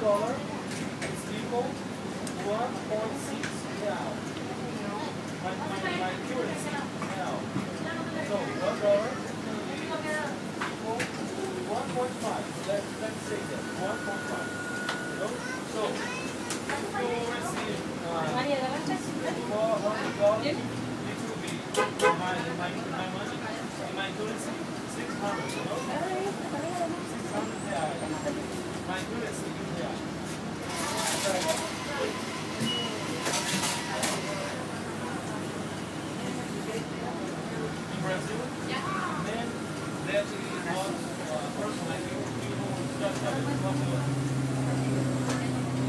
dollar is equal to 1.6 real. My, my, my currency now. So one dollar is equal to 1.5. Let's, let's say that 1.5. You know? So if you receive uh, four hundred dollars, it will be my my my money my currency six hundred. You know? Six hundred reais. My currency is real. in Brazil, then that is what uh, personally you just have to talk about.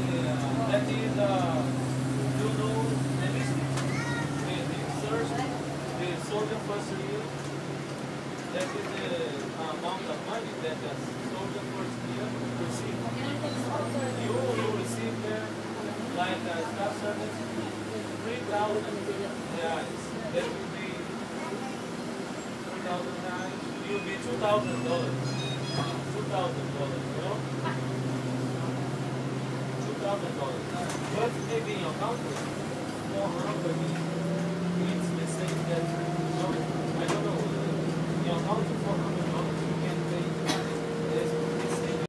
Yeah, that is uh, you know the listing, the, the search, the soldier first year. That is the amount of money that the soldier first year receive. You will receive there a staff service three thousand reais. That will be three thousand reais. It will be two thousand dollars. Two thousand dollars, you know? Two thousand dollars. But maybe in your country, four hundred